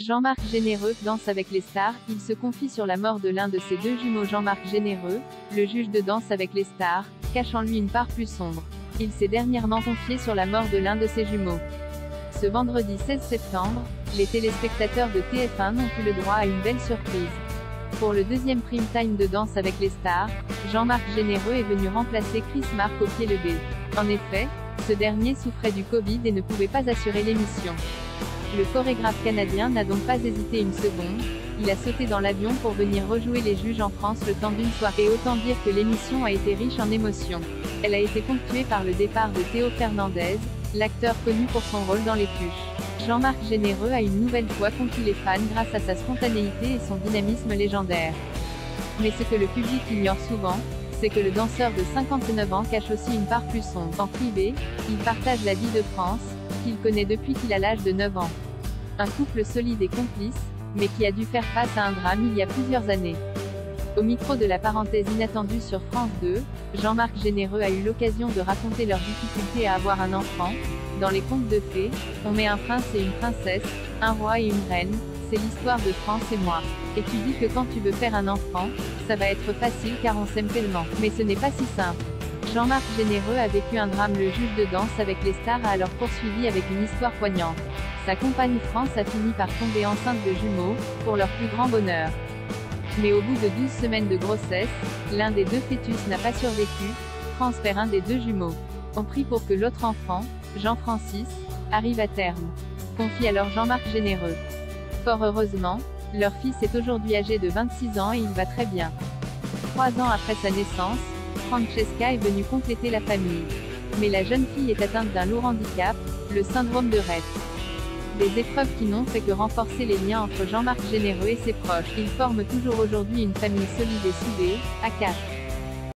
Jean-Marc Généreux danse avec les stars, il se confie sur la mort de l'un de ses deux jumeaux Jean-Marc Généreux, le juge de danse avec les stars, cache en lui une part plus sombre. Il s'est dernièrement confié sur la mort de l'un de ses jumeaux. Ce vendredi 16 septembre, les téléspectateurs de TF1 n'ont plus le droit à une belle surprise. Pour le deuxième prime time de danse avec les stars, Jean-Marc Généreux est venu remplacer Chris Marc au pied levé. En effet, ce dernier souffrait du Covid et ne pouvait pas assurer l'émission. Le chorégraphe canadien n'a donc pas hésité une seconde, il a sauté dans l'avion pour venir rejouer les juges en France le temps d'une soirée. Autant dire que l'émission a été riche en émotions. Elle a été ponctuée par le départ de Théo Fernandez, l'acteur connu pour son rôle dans Les Pluches. Jean-Marc Généreux a une nouvelle fois conquis les fans grâce à sa spontanéité et son dynamisme légendaire. Mais ce que le public ignore souvent, c'est que le danseur de 59 ans cache aussi une part plus sombre. En privé, il partage la vie de France, qu'il connaît depuis qu'il a l'âge de 9 ans. Un couple solide et complice, mais qui a dû faire face à un drame il y a plusieurs années. Au micro de la parenthèse inattendue sur France 2, Jean-Marc Généreux a eu l'occasion de raconter leurs difficultés à avoir un enfant. Dans les contes de fées, on met un prince et une princesse, un roi et une reine, c'est l'histoire de France et moi. Et tu dis que quand tu veux faire un enfant, ça va être facile car on s'aime tellement. Mais ce n'est pas si simple. Jean-Marc Généreux a vécu un drame Le juge de danse avec les stars a alors poursuivi avec une histoire poignante. Sa compagne France a fini par tomber enceinte de jumeaux, pour leur plus grand bonheur. Mais au bout de 12 semaines de grossesse, l'un des deux fœtus n'a pas survécu, France perd un des deux jumeaux. On prie pour que l'autre enfant, Jean-Francis, arrive à terme. Confie alors Jean-Marc Généreux. Fort heureusement, leur fils est aujourd'hui âgé de 26 ans et il va très bien. Trois ans après sa naissance, Francesca est venue compléter la famille. Mais la jeune fille est atteinte d'un lourd handicap, le syndrome de Rett. Des épreuves qui n'ont fait que renforcer les liens entre Jean-Marc Généreux et ses proches. Ils forment toujours aujourd'hui une famille solide et soudée, à quatre.